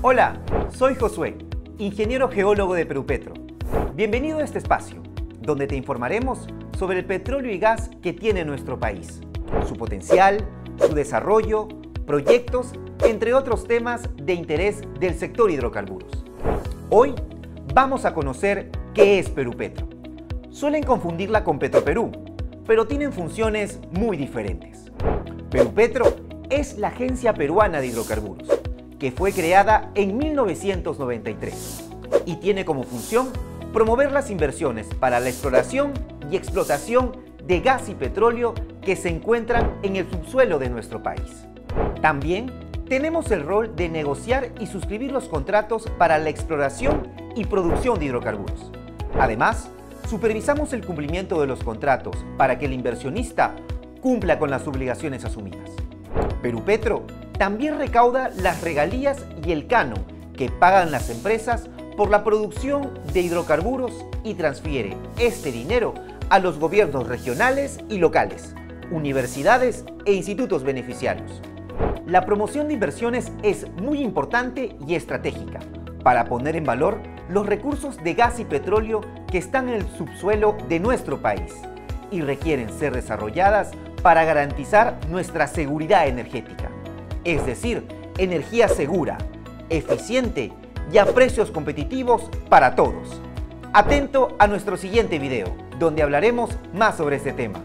Hola, soy Josué, ingeniero geólogo de Perú Petro. Bienvenido a este espacio, donde te informaremos sobre el petróleo y gas que tiene nuestro país, su potencial, su desarrollo, proyectos, entre otros temas de interés del sector hidrocarburos. Hoy vamos a conocer qué es Perú Petro. Suelen confundirla con Petroperú, pero tienen funciones muy diferentes. Perú Petro es la Agencia Peruana de Hidrocarburos que fue creada en 1993 y tiene como función promover las inversiones para la exploración y explotación de gas y petróleo que se encuentran en el subsuelo de nuestro país. También tenemos el rol de negociar y suscribir los contratos para la exploración y producción de hidrocarburos. Además, supervisamos el cumplimiento de los contratos para que el inversionista cumpla con las obligaciones asumidas. Perú Petro también recauda las regalías y el canon que pagan las empresas por la producción de hidrocarburos y transfiere este dinero a los gobiernos regionales y locales, universidades e institutos beneficiarios. La promoción de inversiones es muy importante y estratégica para poner en valor los recursos de gas y petróleo que están en el subsuelo de nuestro país y requieren ser desarrolladas para garantizar nuestra seguridad energética es decir, energía segura, eficiente y a precios competitivos para todos. Atento a nuestro siguiente video, donde hablaremos más sobre este tema.